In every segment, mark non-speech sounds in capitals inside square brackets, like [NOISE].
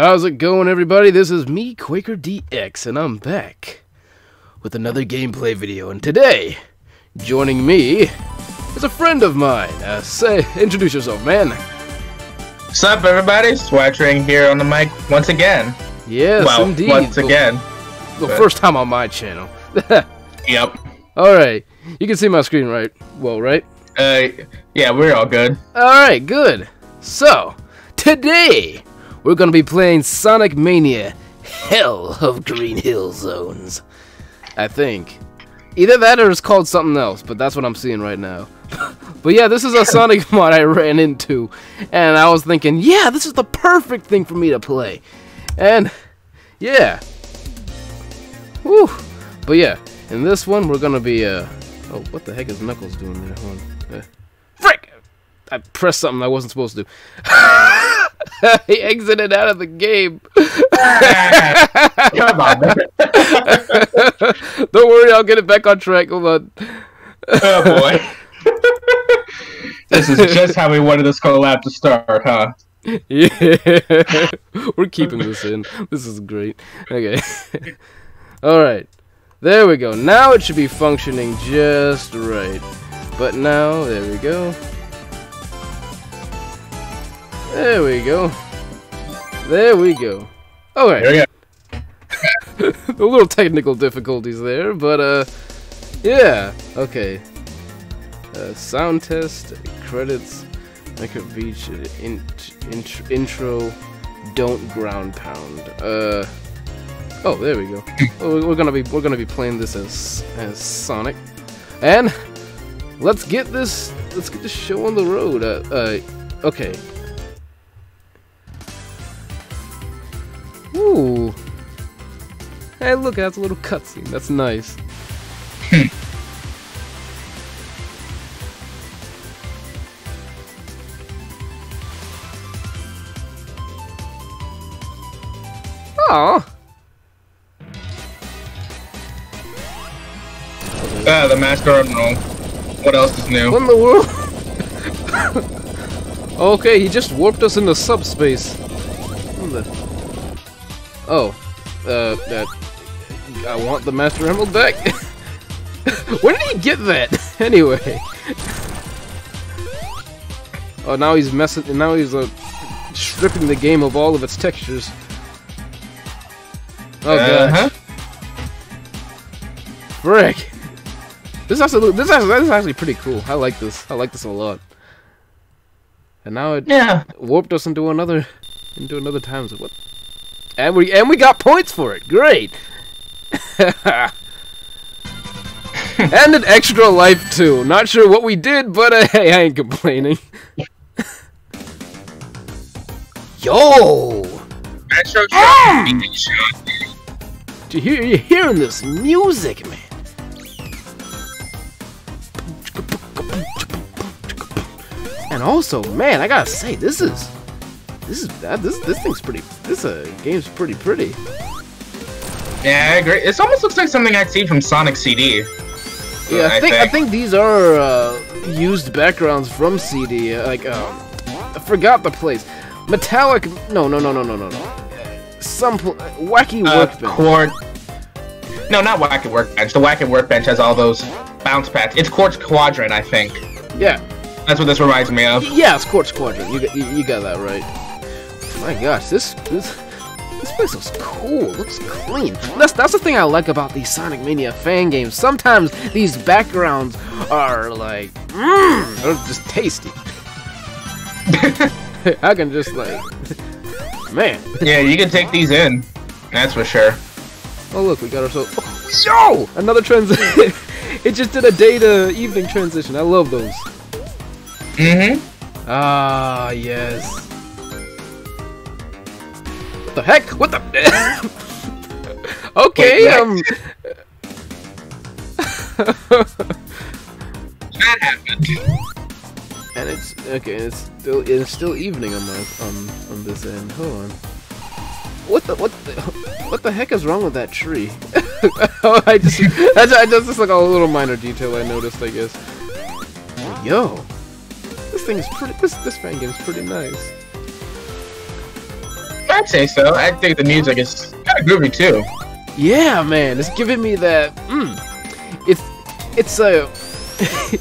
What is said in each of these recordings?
How's it going, everybody? This is me, Quaker DX, and I'm back with another gameplay video. And today, joining me is a friend of mine. Uh, say, introduce yourself, man. What's up, everybody? Swag Train here on the mic once again. Yes, well, indeed. once again. The but... first time on my channel. [LAUGHS] yep. All right. You can see my screen right well, right? Uh, yeah, we're all good. All right, good. So, today we're gonna be playing Sonic Mania Hell of Green Hill Zones. I think. Either that or it's called something else, but that's what I'm seeing right now. [LAUGHS] but yeah, this is a [LAUGHS] Sonic mod I ran into, and I was thinking, yeah, this is the perfect thing for me to play. And, yeah. Whew. But yeah, in this one, we're gonna be, uh... Oh, what the heck is Knuckles doing there? Hold on. Uh, frick! I pressed something I wasn't supposed to do. [LAUGHS] he exited out of the game. [LAUGHS] Come on. man. [LAUGHS] Don't worry, I'll get it back on track. Hold on. Oh boy. [LAUGHS] this is just how we wanted this collab to start, huh? Yeah. We're keeping this in. This is great. Okay. Alright. There we go. Now it should be functioning just right. But now, there we go. There we go. There we go. Okay. There we go. [LAUGHS] a little technical difficulties there, but uh, yeah. Okay. Uh, sound test, credits, Micro Beach, in, in, intro, don't ground pound. Uh, oh, there we go. [LAUGHS] we're gonna be we're gonna be playing this as as Sonic, and let's get this let's get this show on the road. Uh, uh okay. Hey, look, that's a little cutscene. That's nice. Oh. Ah, the Master Emerald. What else is new? What in the world? [LAUGHS] okay, he just warped us into subspace. Oh, uh, that. I want the Master Emerald back. [LAUGHS] Where did he get that? [LAUGHS] anyway. Oh, now he's messing. Now he's uh, stripping the game of all of its textures. Oh uh -huh. Frick! This is actually this is actually, this is actually pretty cool. I like this. I like this a lot. And now it yeah. warped us into another into another time zone. What? And we and we got points for it. Great. [LAUGHS] and an extra life too. Not sure what we did, but uh, hey, I ain't complaining. [LAUGHS] Yo! Ah! Do you hear you hearing this music, man? And also, man, I gotta say, this is this is this this thing's pretty. This uh game's pretty pretty. Yeah, I agree. It almost looks like something I'd see from Sonic CD. Yeah, I, I think, think, I think these are uh, used backgrounds from CD. Like um, I forgot the place. Metallic. No, no, no, no, no, no, no. Some wacky uh, workbench. Quart. No, not wacky workbench. The wacky workbench has all those bounce pads. It's Quartz Quadrant, I think. Yeah. That's what this reminds me of. Yeah, it's Quartz Quadrant. You got, you, you got that right. My gosh, this this this looks cool. Looks clean. That's that's the thing I like about these Sonic Mania fan games. Sometimes these backgrounds are like, mmm, they're just tasty. [LAUGHS] I can just like, man. Yeah, you can take these in. That's for sure. Oh look, we got ourselves. Oh, yo, another transition. [LAUGHS] it just did a day to evening transition. I love those. Mm-hmm. Ah, yes the heck? What the? [LAUGHS] okay, Wait, um. that happened. And it's okay. It's still it's still evening on my on on this end. Hold on. What the what the what the heck is wrong with that tree? oh, [LAUGHS] I just I just just like a little minor detail I noticed. I guess. Yo, this thing is pretty. This this fan game is pretty nice. I'd say so. I think the music is kind of groovy too. Yeah, man, it's giving me that. Mm, it's it's a [LAUGHS]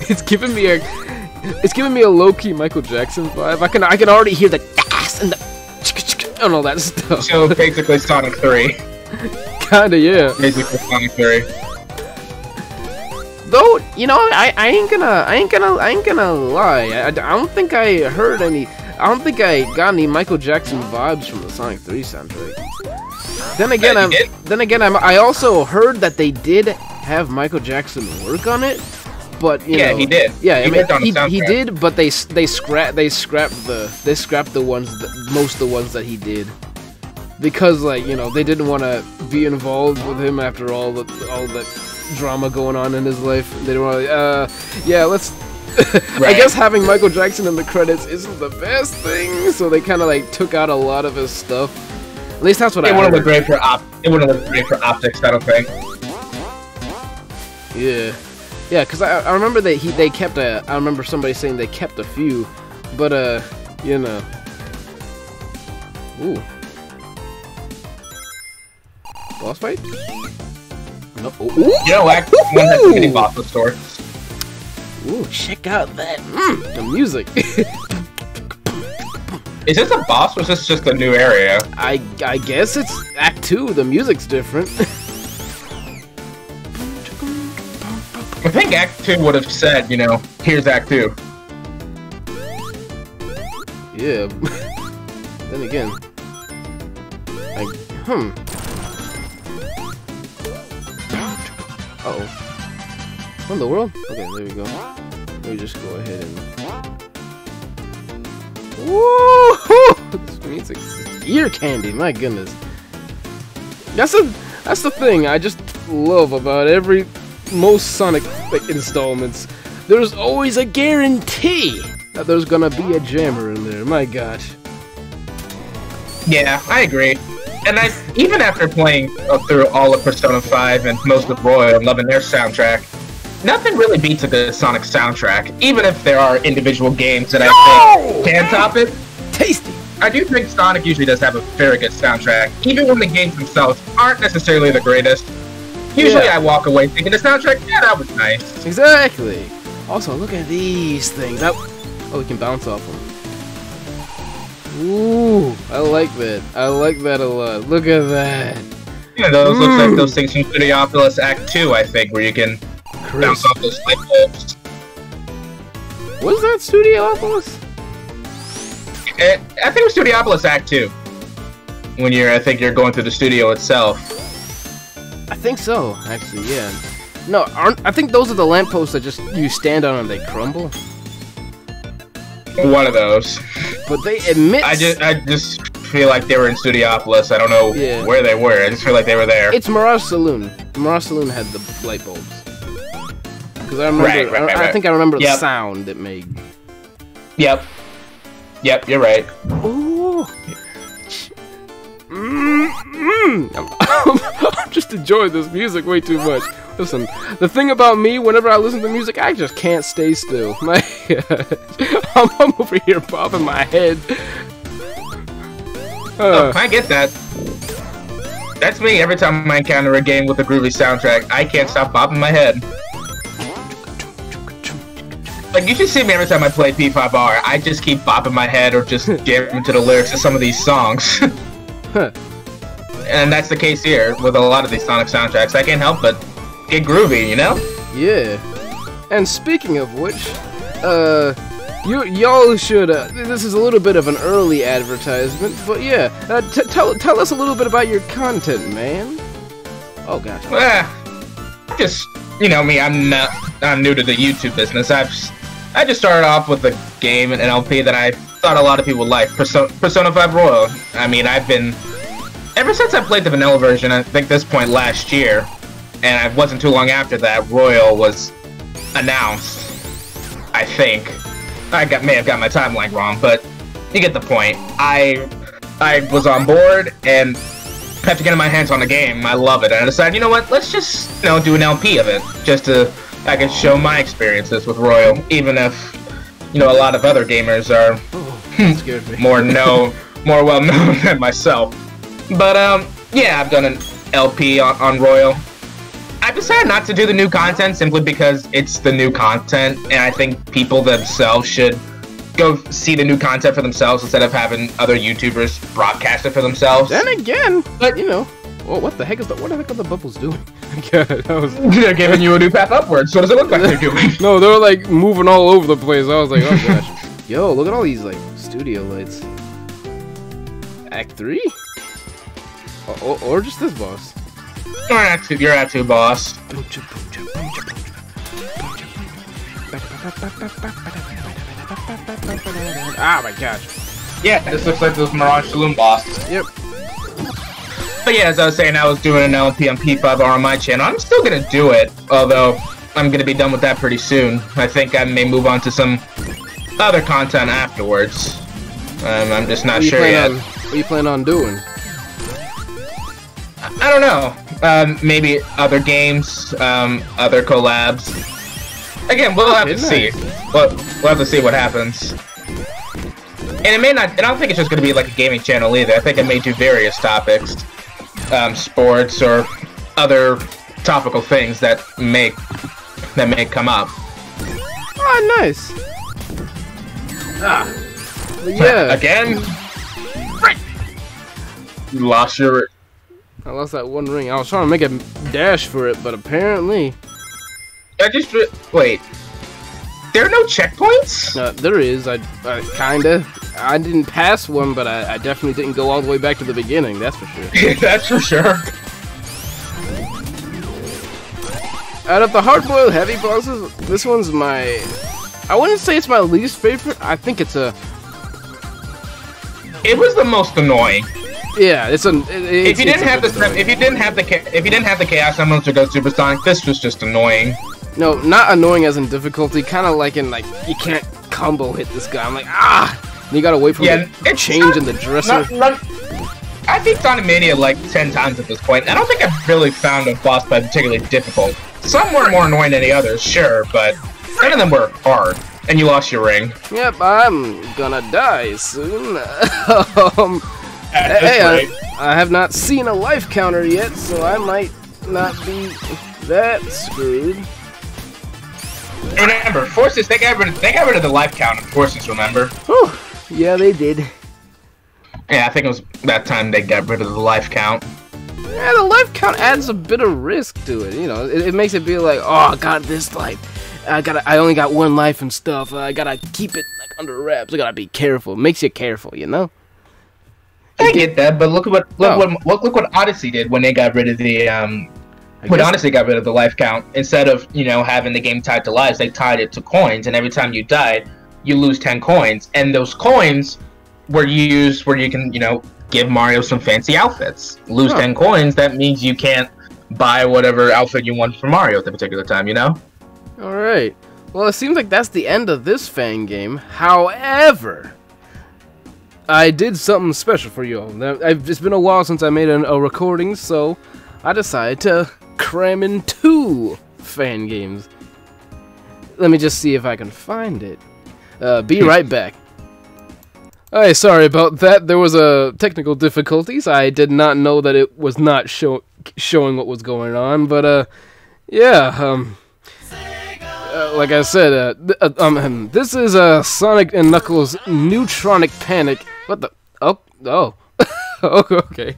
it's giving me a it's giving me a low key Michael Jackson vibe. I can I can already hear the gas and the and all that stuff. So basically, Sonic Three. [LAUGHS] Kinda, yeah. Basically, Sonic Three. Though, you know, I, I ain't gonna I ain't gonna I ain't gonna lie. I, I don't think I heard any. I don't think I got any Michael Jackson vibes from the Sonic 3 soundtrack. Then again, I'm then again I'm, I also heard that they did have Michael Jackson work on it, but you Yeah, know, he did. Yeah, He I mean, worked on the he, he did, but they they scrap they scrapped the they scrapped the ones that, most of the ones that he did because like you know they didn't want to be involved with him after all the all the drama going on in his life. They didn't want to. Uh, yeah, let's. [LAUGHS] I guess having Michael Jackson in the credits isn't the best thing, so they kind of like took out a lot of his stuff. At least that's what It I wouldn't heard. look great for op. It wouldn't look great for optics. I don't think. Yeah, yeah, because I, I remember that he they kept a. I remember somebody saying they kept a few, but uh, you know. Ooh. Boss fight? No. Ooh. You know, Act One too many boss store. Ooh, check out that. Mm, the music. Is this a boss or is this just a new area? I I guess it's Act Two. The music's different. [LAUGHS] I think Act Two would have said, you know, here's Act Two. yeah. [LAUGHS] then again, I hmm. What in the world? Okay, there we go. Let me just go ahead and. Woo! [LAUGHS] This music is ear candy. My goodness. That's a that's the thing I just love about every most Sonic installments. There's always a guarantee that there's gonna be a jammer in there. My gosh. Yeah, I agree. And I, even after playing through all of Persona 5 and most of Royal and loving their soundtrack, nothing really beats a good Sonic soundtrack. Even if there are individual games that I think can top it, Tasty. I do think Sonic usually does have a very good soundtrack, even when the games themselves aren't necessarily the greatest. Usually Yeah. I walk away thinking the soundtrack, yeah, that was nice. Exactly. Also, look at these things. That, oh, we can bounce off them. Ooh, I like that. I like that a lot. Look at that. Yeah, those look Mm. like those things from Studiopolis Act 2, I think, where you can bounce off those light bulbs. Was that Studiopolis? It, I think it was Studiopolis Act 2. When you're, I think you're going through the studio itself. I think so, actually, yeah. No, aren't I think those are the lampposts that just you stand on and they crumble. One of those. But they emit. I just, I just feel like they were in Studiopolis. I don't know Yeah. where they were. I just feel like they were there. It's Mirage Saloon. Mirage Saloon had the light bulbs. Because I remember, Right, right, right, I, I think I remember the sound it made. Yep. Yep, you're right. Ooh. Mm, mm. [LAUGHS] I'm, just enjoying this music way too much. Listen, the thing about me, whenever I listen to music, I just can't stay still. [LAUGHS] My, [LAUGHS] I'm, I'm over here bobbing my head. Oh, Uh, I get that. That's me every time I encounter a game with a groovy soundtrack. I can't stop bobbing my head. Like, you should see me every time I play P5R. I just keep bopping my head or just [LAUGHS] jamming to the lyrics of some of these songs. [LAUGHS] huh. and that's the case here with a lot of these Sonic soundtracks. I can't help but get groovy, you know? Yeah. And speaking of which, uh, you y'all should. Uh, this is a little bit of an early advertisement, but yeah. Uh, t- tell tell us a little bit about your content, man. Oh gosh. Eh, just you know me. I'm not. I'm new to the YouTube business. I've I just started off with a game and an LP that I thought a lot of people would like. Persona, Persona 5 Royal. I mean, I've been ever since I played the vanilla version. I think this point last year, and it wasn't too long after that Royal was announced. I think I got may have got my timeline wrong, but you get the point. I I was on board and after getting my hands on the game, I love it, and I decided, you know what, let's just you know do an LP of it, just to I can show my experiences with Royal, even if you know a lot of other gamers are Oh, me. more [LAUGHS] know more well known [LAUGHS] than myself. But um, yeah, I've done an LP on, on Royal. I decided not to do the new content simply because it's the new content, and I think people themselves should go see the new content for themselves instead of having other YouTubers broadcast it for themselves. Then again, but you know, well, what the heck is the what the heck are the bubbles doing? [LAUGHS] yeah, that was. [LAUGHS] they're giving you a new path upwards. What does it look like they're doing? [LAUGHS] no, they were like moving all over the place. I was like, oh gosh, yo, look at all these like studio lights. Act three, or, or, or just this boss. You're at two, you're at two, boss. Ah, my gosh. Yeah, this looks like this Mirage Saloon boss. Yep. But yeah, as I was saying, I was doing an LP on P5R on my channel. I'm still gonna do it, although I'm gonna be done with that pretty soon. I think I may move on to some other content afterwards. Um, I'm just not sure yet. On, what are you planning on doing? I don't know. Um, maybe other games, um, other collabs. Again, we'll have to see. We'll, we'll have to see what happens. And it may not. And I don't think it's just going to be like a gaming channel either. I think I may do various topics, um, sports or other topical things that may that may come up. Oh, nice. Ah, yeah. [LAUGHS] Again. You lost your. I lost that one ring. I was trying to make a dash for it, but apparently. I just wait. There are no checkpoints. Uh, there is. I, I kinda. I didn't pass one, but I, I, definitely didn't go all the way back to the beginning. That's for sure. [LAUGHS] that's for sure. Out of the hard-boiled heavy bosses, this one's my. I wouldn't say it's my least favorite. I think it's a. It was the most annoying. Yeah, it's a. It, if you didn't have the if you didn't have the if you didn't have the chaos emeralds to go supersonic, this was just annoying. No, not annoying as in difficulty. Kind of like in like you can't combo hit this guy. I'm like ah. You gotta wait for yeah, the change not, in the dresser. Not, not, I beat Sonic Mania like ten times at this point. I don't think I've really found a boss fight particularly difficult. Some were more annoying than the others, sure, but none of them were hard. And you lost your ring. Yep, I'm gonna die soon. [LAUGHS] um, hey, I, I have not seen a life counter yet, so I might not be that screwed. Remember, forces they got rid of they got rid of the life count in forces, remember? Whew. Yeah, they did. Yeah, I think it was that time they got rid of the life count. Yeah, the life count adds a bit of risk to it. You know, it, it makes it feel like, oh, I got this life. I got I only got one life and stuff. I gotta keep it like under wraps. I gotta be careful. It makes you careful, you know. I get that, but look what look, oh. what look, look what Odyssey did when they got rid of the um when Odyssey got rid of the life count. Instead of you know having the game tied to lives, they tied it to coins, and every time you died, you lose ten coins, and those coins were used where you can you know give Mario some fancy outfits. Lose ten coins, that means you can't buy whatever outfit you want for Mario at the particular time. You know. All right. Well, it seems like that's the end of this fan game. However, I did something special for you all. It's been a while since I made a recording, so I decided to cram in two fan games. Let me just see if I can find it. Uh, be [LAUGHS] right back. Hey, sorry about that. There was a technical difficulties. I did not know that it was not show showing what was going on, but uh, yeah. Um, uh, like I said, uh, th uh, um, this is uh, Sonic and Knuckles Neutronic Panic. What the? Oh, oh, [LAUGHS] okay.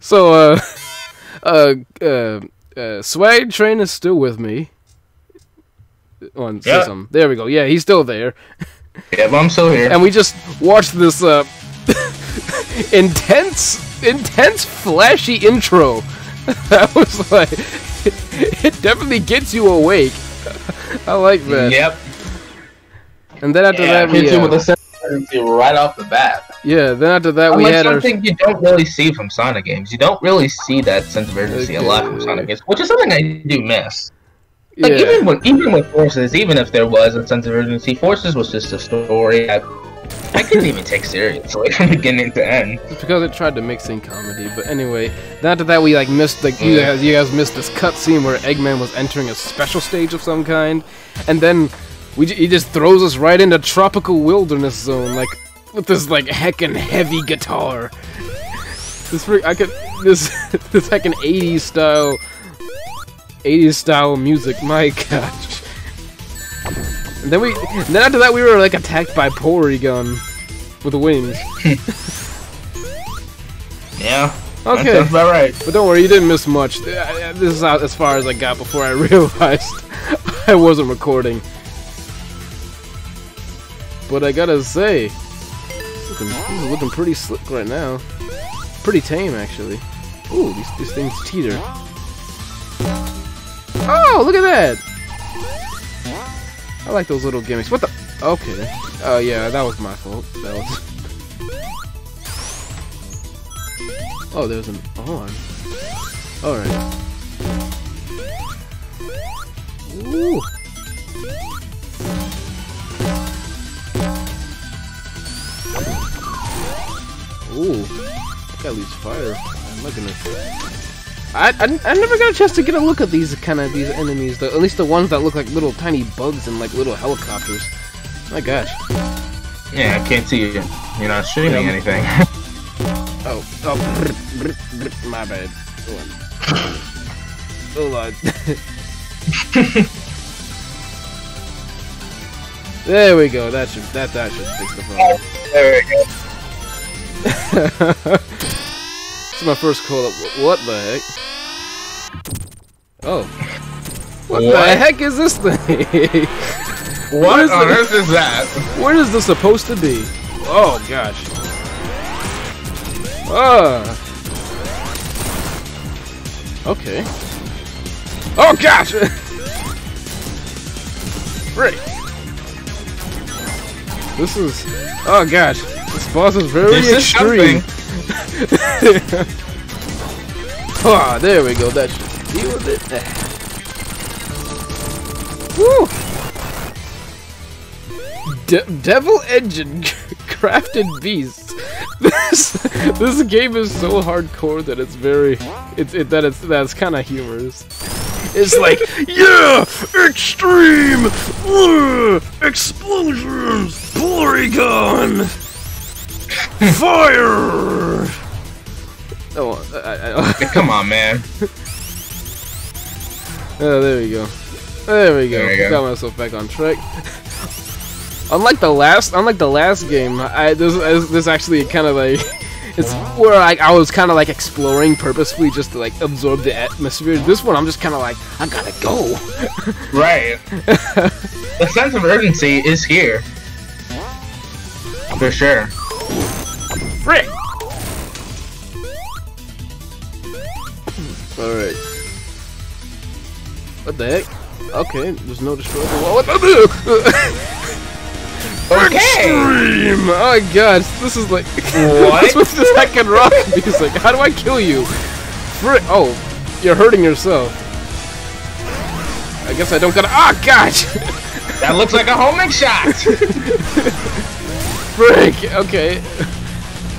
so, uh, [LAUGHS] uh, uh, uh, Swag Train is still with me. On yeah. There we go. Yeah, he's still there. Yeah, I'm still here. And we just watched this uh, [LAUGHS] intense, intense, flashy intro. [LAUGHS] that was like, [LAUGHS] it definitely gets you awake. I like that. Yep. And then after yeah, that, we uh, with a right off the bat. Yeah. Then after that, Unless we had something our... you don't really see from Sonic games. You don't really see that sense of urgency okay. a lot from Sonic games, which is something I do miss. Like yeah. even with even with Forces, even if there was a sense of urgency, Forces was just a story I, I couldn't even take seriously [LAUGHS] from beginning to end. It's because it tried to mix in comedy. But anyway, after that we like missed the you guys you guys missed this cutscene where Eggman was entering a special stage of some kind, and then we he just throws us right into tropical wilderness zone like with this like heckin' heavy guitar. This freak, I could this [LAUGHS] this heckin' 80s style 80s style music. My gosh. [LAUGHS] And then we and then after that we were like attacked by Porygon with wings. [LAUGHS] Yeah. Okay. That sounds about right. But don't worry, you didn't miss much. Uh, This is out as far as I got before I [LAUGHS] realized I wasn't recording. But I gotta say, looking, this is looking pretty slick right now. Pretty tame, actually. Ooh, these, these things teeter. Oh, look at that! I like those little gimmicks. What the? Okay. Oh, yeah, that was my fault. That was... [LAUGHS] Oh, there's an on. Alright. Ooh. Ooh. That leaves fire. My goodness. I, I, I never got a chance to get a look at these kind of these enemies, though. At least the ones that look like little tiny bugs and like little helicopters. My gosh. Yeah, I can't see you. You're not shooting Yeah. anything. [LAUGHS] Oh, oh, brr, brr, brr, my bad. Hold on. [LAUGHS] Hold on. [LAUGHS] there we go. That should that that should fix the problem. there we go. This is my first call up. What the heck? Oh. What, the heck is this thing? [LAUGHS] What is on the- earth is that? Where is this supposed to be? Oh gosh. Ah. Okay. Oh gosh. [LAUGHS] Frick. This is. Oh gosh. This boss is very This extreme. something. [LAUGHS] Ah, there we go. That should deal with it. Woo! De- Devil Engine [LAUGHS] crafted beasts. [LAUGHS] This this game is so hardcore that it's very it's it that it's that's kind of humorous. It's like yeah, extreme, explosions, Porygon, fire. Oh, I, I, Come on, man. [LAUGHS] Oh, there we go. There we go. There we go. Got myself back on track. unlike the last, unlike the last game, I this this this actually kind of like [LAUGHS] it's where like I was kind of like exploring purposefully just to like absorb the atmosphere. This one, I'm just kind of like I gotta go. [LAUGHS] Right. the sense of urgency is here. For sure. Frick. All right. What the heck? Okay, there's no destroyer. What the? [LAUGHS] Okay. Extreme! Oh my gosh, this is like [LAUGHS] What? What's with this heckin' rock music? How do I kill you? Frick! Oh, you're hurting yourself. I guess I don't gotta. Ah, gosh! That looks like a homing shot. [LAUGHS] Frick! Okay.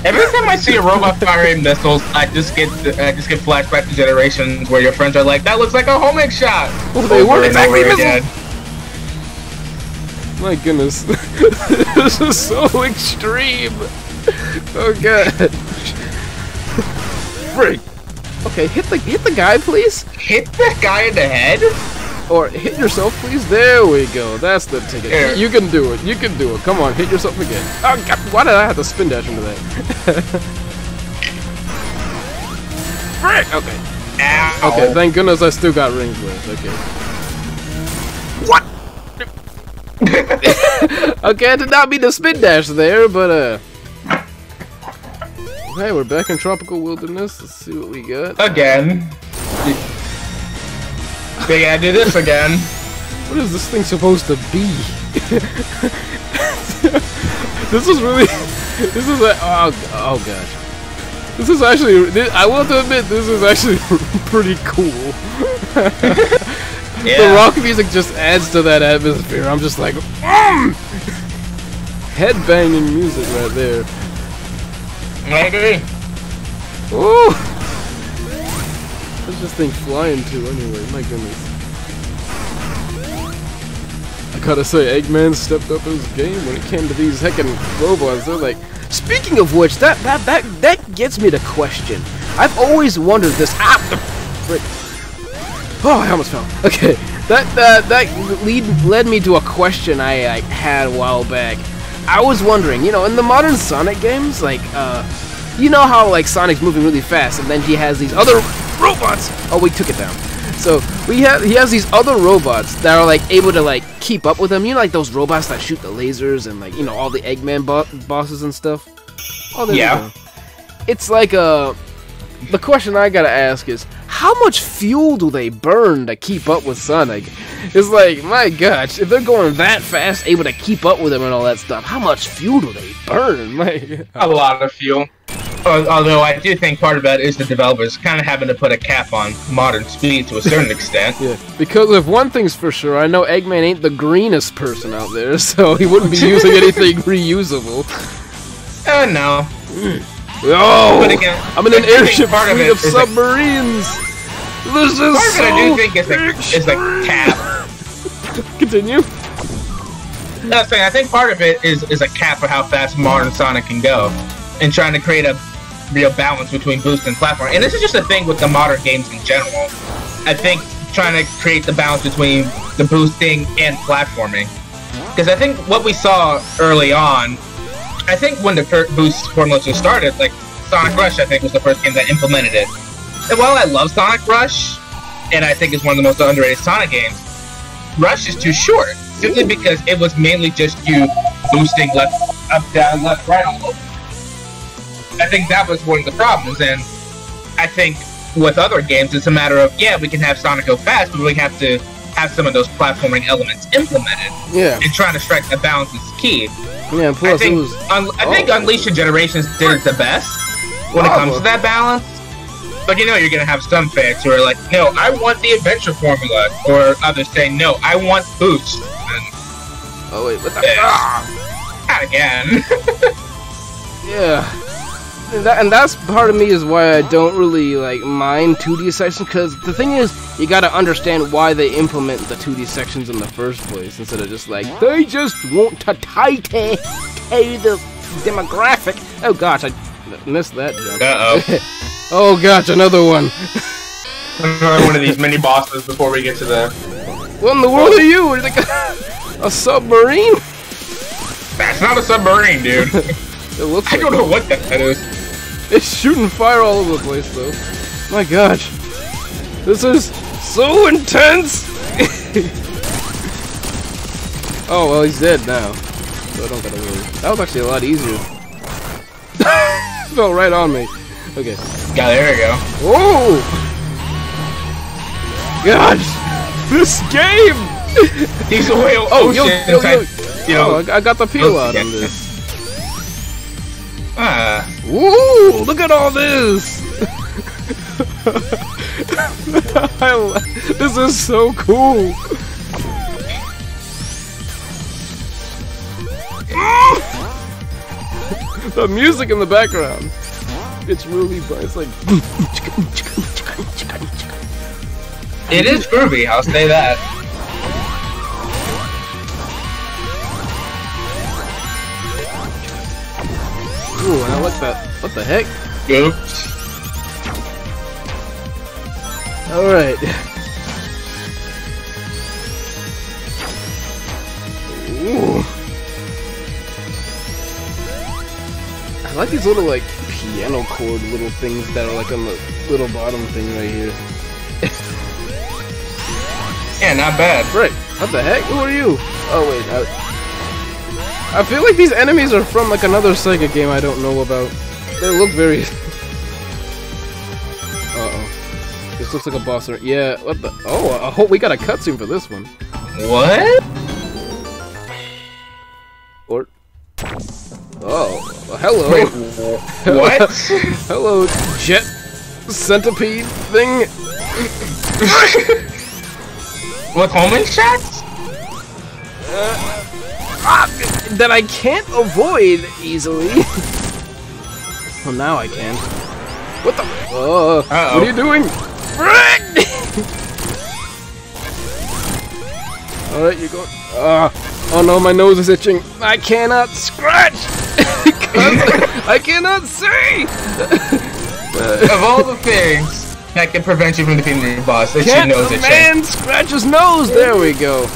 Every time I see a robot firing missiles, I just get I just get flashback to generations where your friends are like, "That looks like a homing shot." Oh, they weren't exactly again. My goodness, [LAUGHS] this is so extreme. Oh god. Frick! Okay, hit the hit the guy, please, Hit the guy in the head. Or hit yourself, please. There we go. That's the ticket. You can do it. You can do it. Come on, hit yourself again. Oh god, why did I have to spin dash into that? [LAUGHS] Frick! Okay. Ow. Okay, thank goodness I still got rings left. Okay. What? [LAUGHS] okay, I did not mean to spin dash there, but uh. Hey, we're back in tropical wilderness. Let's see what we got. again. They do this again. What is this thing supposed to be? [LAUGHS] this is really. This is a. Oh, oh gosh. This is actually. This, I will have to admit, this is actually [LAUGHS] pretty cool. [LAUGHS] Yeah. The rock music just adds to that atmosphere. I'm just like, mm! headbanging music right there. I agree. Ooh! What's this thing flying to anyway? My goodness. I gotta say, Eggman stepped up his game when it came to these heckin' robots. They're like, speaking of which, that that that that gets me to question. I've always wondered this. Ah, the frick. Oh, I almost fell. Okay, that that that lead led me to a question I, I had a while back. I was wondering, you know, in the modern Sonic games, like, uh, you know how like Sonic's moving really fast, and then he has these other robots. Oh, we took it down. So we have he has these other robots that are like able to like keep up with him. You know, like those robots that shoot the lasers and like you know all the Eggman bo bosses and stuff. Oh, Yeah. It's like uh, the question I gotta ask is how much fuel do they burn to keep up with Sonic? It's like my gosh, if they're going that fast, able to keep up with him and all that stuff, how much fuel do they burn? [LAUGHS] Like, A lot of fuel. Al- Although I do think part of that is the developers kind of having to put a cap on modern speed to a certain extent. [LAUGHS] Yeah, because if one thing's for sure, I know Eggman ain't the greenest person out there, [LAUGHS] so he wouldn't be using [LAUGHS] anything reusable. Uh, no. Oh, But again, I'm in an airship part of it of submarines. This is Part of so it I do think is a, is a cap. Continue. No, I'm saying I think part of it is is a cap for how fast modern Sonic can go, and trying to create a real balance between boost and platform. And this is just a thing with the modern games in general. I think trying to create the balance between the boosting and platforming, because I think what we saw early on, I think when the boost formula just started, like Sonic Rush, I think was the first game that implemented it. And while I love Sonic Rush, and I think it's one of the most underrated Sonic games, Rush is too short, simply because it was mainly just you boosting left, up, down, left, right, all over. I think that was one of the problems, and I think with other games, it's a matter of yeah, we can have Sonic go fast, but we have to have some of those platforming elements implemented, Yeah, and trying to strike a balance is key. yeah. and I Plus, it think was Un- I think oh. Unleashed Generations did it the best when it comes to that balance. But you know, you're gonna have some fans who are like, "No, I want the adventure formula," or others say, "No, I want boost." And oh wait, what the? Ah, not again. [LAUGHS] yeah. And, that, and that's part of me is why I don't really like mind 2D sections because the thing is you gotta understand why they implement the 2D sections in the first place instead of just like they just want to tighten the demographic. Oh gosh, I missed that joke. Uh [LAUGHS] oh gosh, another one. Another one of these mini bosses before we get to the. What in the world are you? Are you like a, a submarine? That's not a submarine, dude. [LAUGHS] It looks I like don't know what that is. [LAUGHS] It's shooting fire all over the place, though. My gosh. This is so intense! [LAUGHS] oh, well, he's dead now. So I don't gotta worry. That was actually a lot easier. [LAUGHS] Fell right on me. Okay. Yeah, there we go. Oh! Gosh! This game! He's a whale. Oh, yo, yo, yo. inside- you know, Oh, I got the peel out on this. Ah. Woo! Look at all this! I [LAUGHS] this is so cool! [LAUGHS] the music in the background. It's really fun. It's like. [LAUGHS] It is groovy, I'll say that. What the heck? Oops. Alright. Ooh. I like these little like piano chord little things that are like on the little bottom thing right here. [LAUGHS] Yeah, not bad. Right. What the heck? Who are you? Oh wait. I, I feel like these enemies are from like another Sega game I don't know about. They look very. [LAUGHS] uh oh. This looks like a boss. Or... Yeah. What the? Oh, I hope we got a cutscene for this one. What? Or. Oh. well, hello. Wait, [LAUGHS] what? hello, jet centipede thing. [LAUGHS] With homing shots? Ah, that I can't avoid easily. Well, now I can. What the? Oh, Uh-oh. what are you doing? [LAUGHS] Alright, you're going. Uh, oh no, my nose is itching. I cannot scratch! [LAUGHS] I cannot see! [LAUGHS] of all the things that can prevent you from defeating your boss, it's Can't your nose itching. man scratch his nose? There we go.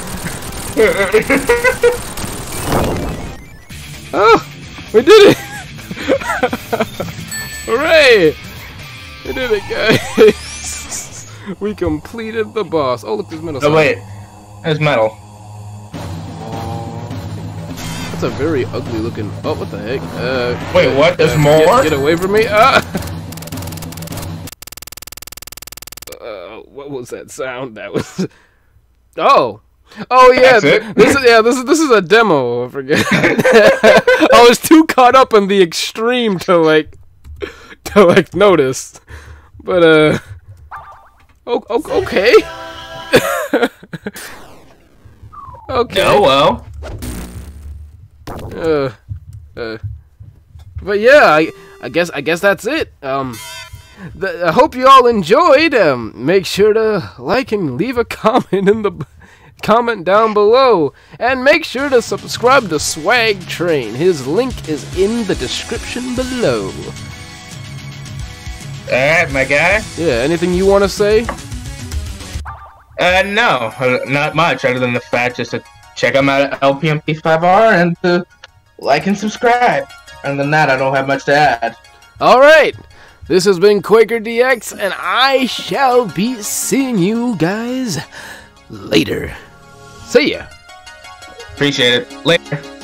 Oh, we did it! [LAUGHS] Hooray! We did it, guys! [LAUGHS] we completed the boss. Oh, look, there's metal. Oh wait, there's metal. That's a very ugly looking. Oh, what the heck? Uh, Wait, what? There's uh, more? Get, get away from me! Ah! [LAUGHS] Uh, what was that sound? That was. Oh. Oh yeah. This is yeah. This is this is a demo. I forget. [LAUGHS] I was too caught up in the extreme to like [LAUGHS] to like notice. But uh. Oh, oh okay. [LAUGHS] okay. Oh well. Uh, uh, but yeah, I, I guess I guess that's it. Um, the, I hope you all enjoyed. Um, make sure to like and leave a comment in the comment down below, and make sure to subscribe to Swag Train. His link is in the description below. Alright, my guy. Yeah, anything you want to say? Uh, no, not much other than the fact just to check out at LPMP5R and to like and subscribe. Other than that, I don't have much to add. All right. This has been Quaker DX, and I shall be seeing you guys later. See ya. Appreciate it. Later.